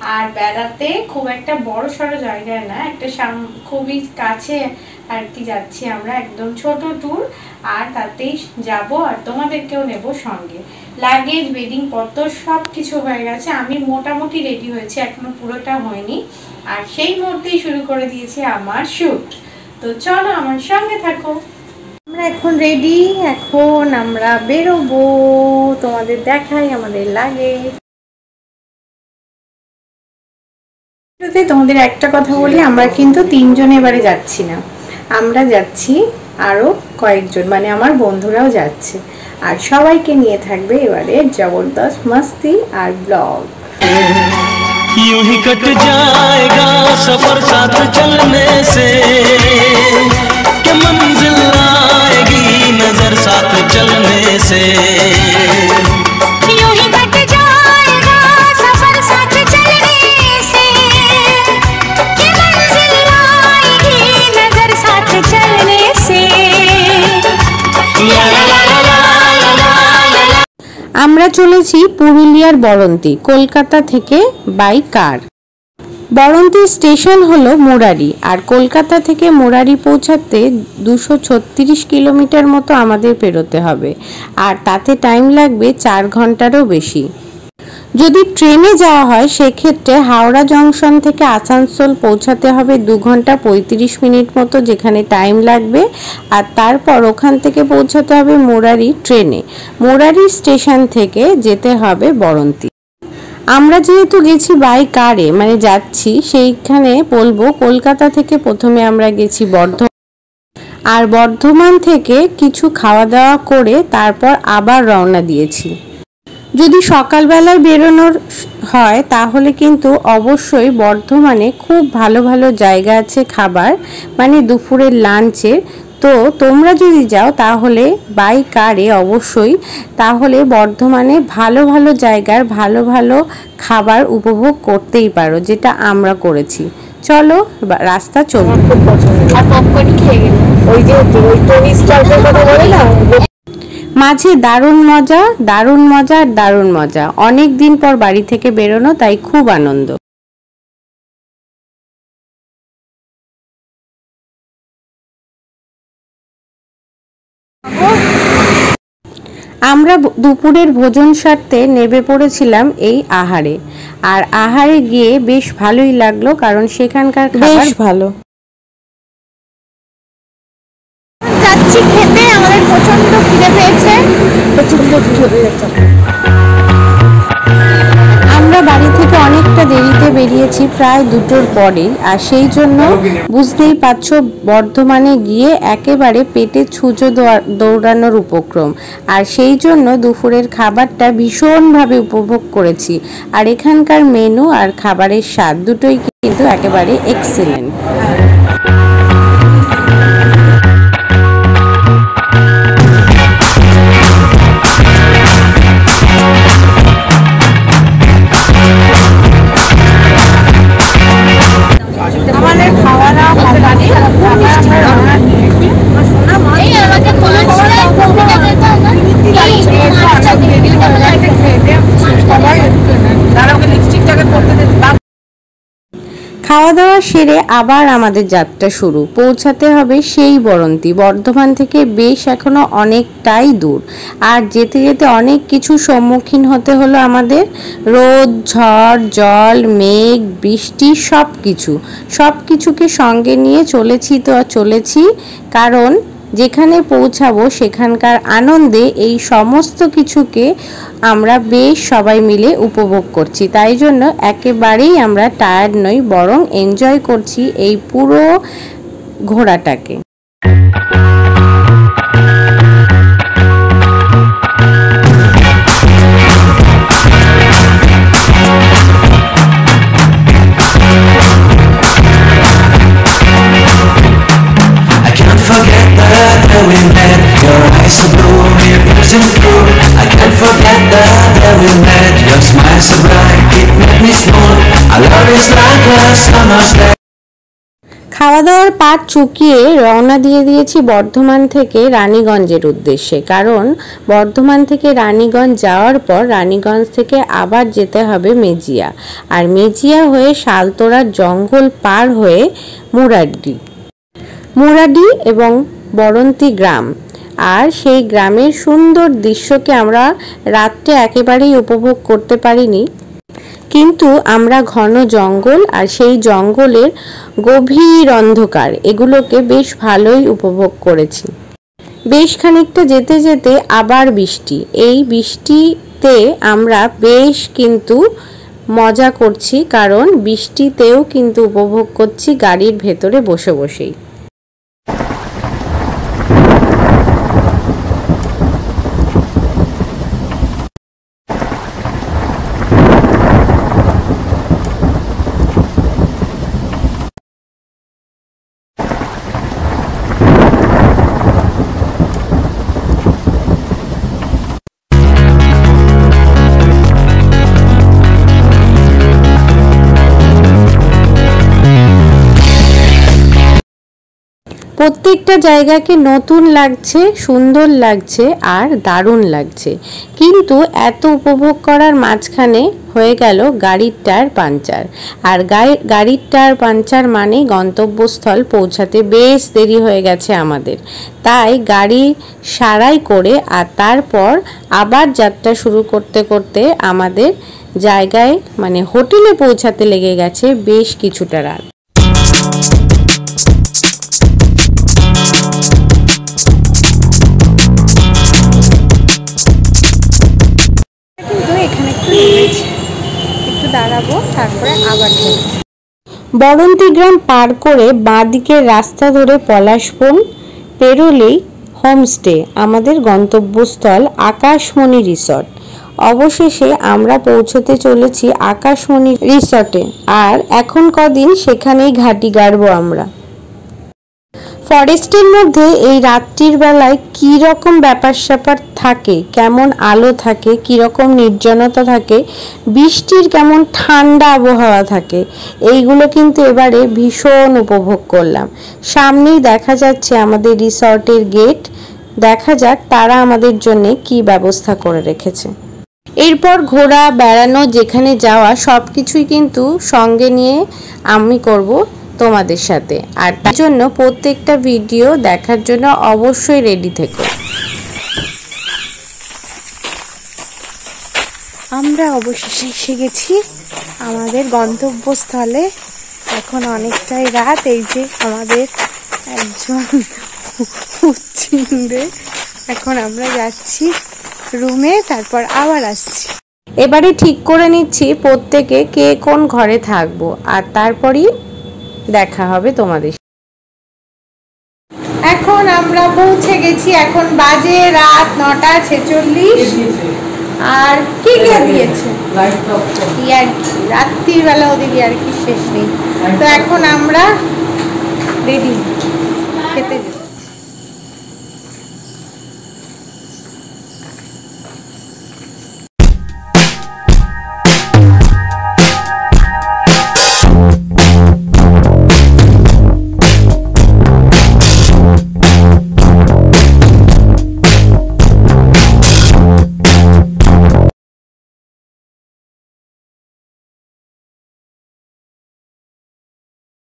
আর বেড়াতে খুব একটা বড় সড়ো জায়গায় না, একটা সাম- খুবই কাছে আর কি যাচ্ছি আমরা, একদম ছোট ট্যুর আর তাতেই যাব আর তোমাদেরকেও নেব সঙ্গে। লাগেজ, বেডিং পত্র সব কিছু হয়ে গেছে, আমি মোটামুটি রেডি হয়েছি, এখনও পুরোটা হয়নি। আর সেই মুহূর্তেই শুরু করে দিয়েছি আমার শ্যুট তো চলো আমার সঙ্গে থাকো। আমরা এখন রেডি এখন আমরা বেরোবো, তোমাদের দেখাই আমাদের লাগে তোমাদের একটা কথা বলি আমরা কিন্তু তিনজন এবারে যাচ্ছি না আমরা যাচ্ছি আরো কয়েকজন মানে আমার বন্ধুরাও যাচ্ছে আর সবাইকে নিয়ে থাকবে এবারে জবরদস্ত মাস্তি আর ব্লগ यूं ही कट जाएगा सफर साथ चलने से আমরা চলেছি পুরুলিয়ার বরন্তি, কলকাতা থেকে বাই কার বরন্তি স্টেশন হল মোরারি, আর কলকাতা থেকে মোরারি পৌঁছাতে দুশো ছত্রিশ কিলোমিটার মতো আমাদের পেরোতে হবে, আর তাতে টাইম লাগবে চার ঘন্টারও বেশি। যদি ট্রেনে যাওয়া হয়, সেক্ষেত্রে হাওড়া জংশন থেকে আসানসোল পৌঁছাতে হবে দু ঘণ্টা পঁয়ত্রিশ মিনিট মতো, যেখানে টাইম লাগবে। আর তারপর ওখান থেকে পৌঁছাতে হবে মোরারি ট্রেনে। মোরারি স্টেশন থেকে যেতে হবে বরন্তি। আমরা যেহেতু গেছি বাই কারে মানে যাচ্ছি, সেইখানে বলব কলকাতা থেকে প্রথমে আমরা গেছি বর্ধমান। আর বর্ধমান থেকে কিছু খাওয়া দাওয়া করে তারপর আবার রওনা দিয়েছি। যদি সকালবেলায় বেরোনোর হয় তাহলে কিন্তু অবশ্যই বর্ধমানে খুব ভালো ভালো জায়গা আছে খাবার মানে দুপুরের লাঞ্চের তো তোমরা যদি যাও তাহলে বাই কারে অবশ্যই তাহলে বর্ধমানে ভালো ভালো জায়গার ভালো ভালো খাবার উপভোগ করতেই পারো যেটা আমরা করেছি। চলো রাস্তা চলুন আর পপকর্ন খেয়ে ওই যে ওই টনি স্টার্টের কথা বলে না? মাঝে দারুণ মজা দারুণ মজা আর দারুণ মজা। অনেক দিন পর বাড়ি থেকে বেরোনো তাই খুব আনন্দ। আমরা দুপুরের ভোজন সারতে নেমে পড়েছিলাম এই আহারে। আর আহারে গিয়ে বেশ ভালোই লাগল কারণ সেখানকার খাবার ভালো। আমাদের খিদে পেয়েছে। প্রচণ্ড খিদে পেয়েছে। আমরা বাড়ি থেকে অনেকটা দেরিতে বেরিয়েছি প্রায় দুটোর পরেই। আর সেই জন্য বুঝতেই পারছ বর্ধমানে গিয়ে একেবারে পেটে ছুঁচো দৌড়া- দৌড়ানোর উপক্রম। আর সেই জন্য দুপুরের খাবারটা ভীষণভাবে উপভোগ করেছি। আর এখানকার মেনু আর খাবারের স্বাদ দুটোই কিন্তু একেবারে এক্সেলেন্ট খাওয়া দাওয়া সেরে আবার আমাদের যাত্রা শুরু। পৌঁছাতে হবে সেই বরন্তি। বর্ধমান থেকে বেশ এখনও অনেকটাই দূর। আর যেতে যেতে অনেক কিছু সম্মুখীন হতে হলো আমাদের। রোদ, ঝড়, জল, মেঘ, বৃষ্টি সব কিছু সব কিছুকে সঙ্গে নিয়ে চলেছি তো, চলেছি। কারণ যেখানে পৌঁছাবো, সেখানকার আনন্দে এই সমস্ত কিছুকে আমরা বেশ সবাই মিলে উপভোগ করছি। তাই জন্য একেবারেই আমরা টায়ার্ড নই, বরং এনজয় করছি এই পুরো ঘোড়াটাকে। Me piercing I can't forget the day we met Your smile so bright, it made me small Our love is like a summer's day. খাওয়া দাওয়ার পাট চুকিয়ে রওনা দিয়ে দিয়েছি বর্ধমান থেকে রানীগঞ্জের উদ্দেশ্যে। কারণ বর্ধমান থেকে রানীগঞ্জ যাওয়ার পর রানীগঞ্জ থেকে আবার যেতে হবে মেজিয়া। আর মেজিয়া হয়ে শালতোড়ার জঙ্গল পার হয়ে মুরাড্ডি। মুরাডি এবং বরন্তি গ্রাম। আর সেই গ্রামের সুন্দর দৃশ্যকে আমরা রাত্রে একেবারেই উপভোগ করতে পারিনি। কিন্তু আমরা ঘন জঙ্গল আর সেই জঙ্গলের গভীর অন্ধকার, এগুলোকে বেশ ভালোই উপভোগ করেছি। বেশ খানিকটা যেতে যেতে আবার বৃষ্টি। এই বৃষ্টিতে আমরা বেশ কিন্তু মজা করছি, কারণ বৃষ্টিতেও কিন্তু উপভোগ করছি গাড়ির ভেতরে বসে বসেই। প্রত্যেকটা জায়গাকে নতুন লাগছে, সুন্দর লাগছে আর দারুণ লাগছে। কিন্তু এত উপভোগ করার মাঝখানে হয়ে গেল গাড়ির টায়ার পাঞ্চার আর গাড়ি- গাড়ির টায়ার পাঞ্চার মানে গন্তব্যস্থল পৌঁছাতে বেশ দেরি হয়ে গেছে আমাদের। তাই গাড়ি সারাই করে আর তারপর আবার যাত্রা শুরু করতে করতে আমাদের জায়গায় মানে হোটেলে পৌঁছাতে লেগে গেছে বেশ কিছুটা রাত। দাঁড়াবো, তারপরে আবার বরন্তি গ্রাম পার করে বাঁদিকের রাস্তা ধরে পলাশবন, পেরোলেই হোমস্টে, আমাদের গন্তব্যস্থল আকাশমণি রিসর্ট। অবশেষে আমরা পৌঁছতে চলেছি আকাশমণি রিসর্টে, আর এখন কদিন সেখানেই ঘাঁটি গাড়বো আমরা। ফরেস্টের মধ্যে এই রাত্রির বেলায় কি রকম ব্যাপার স্যাপার থাকে, কেমন আলো থাকে, কি রকম নির্জনতা থাকে, বৃষ্টির কেমন ঠান্ডা আবহাওয়া থাকে, এইগুলো কিন্তু এবারে ভীষণ উপভোগ করলাম। সামনেই দেখা যাচ্ছে আমাদের রিসর্টের গেট, দেখা যাক তারা আমাদের জন্য কি ব্যবস্থা করে রেখেছে। এরপর ঘোরা বেড়ানো, যেখানে যাওয়া সব কিছুই কিন্তু সঙ্গে নিয়ে আমি করব। তোমাদের সাথে। আর তার জন্য প্রত্যেকটা ভিডিও দেখার জন্য অবশ্যই রেডি থেকো। আমরা অবশেষে এসে গেছি আমাদের গন্তব্যস্থলে। এখন অনেকটাই রাত এই যে আমাদের একজন এখন আমরা যাচ্ছি রুমে তারপর আবার আসছি। এবারে ঠিক করে নিচ্ছি প্রত্যেকে কে কোন ঘরে থাকব। আর তারপরই দেখা হবে তোমাদের এখন আমরা পৌঁছে গেছি, এখন বাজে রাত নটা ছেচল্লিশ। আর কি কে দিয়েছে? আর রাত্রির রাত্রিবেলা ওদের কি শেষ নেই। তো এখন আমরা রেডি, খেতে